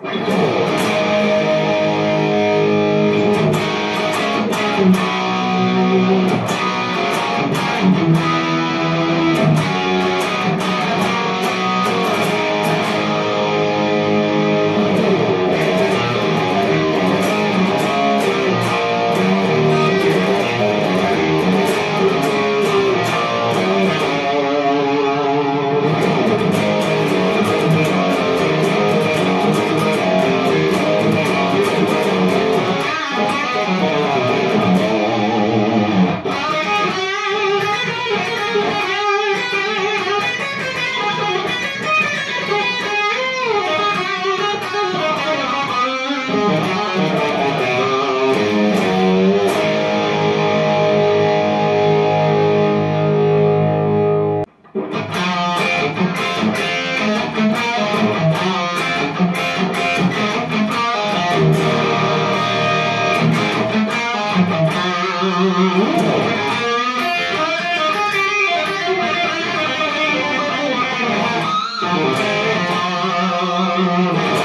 Thank Amém.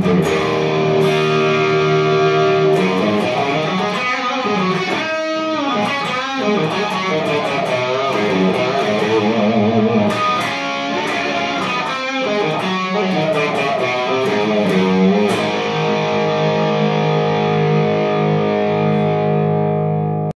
Thank